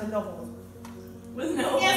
with no. With no.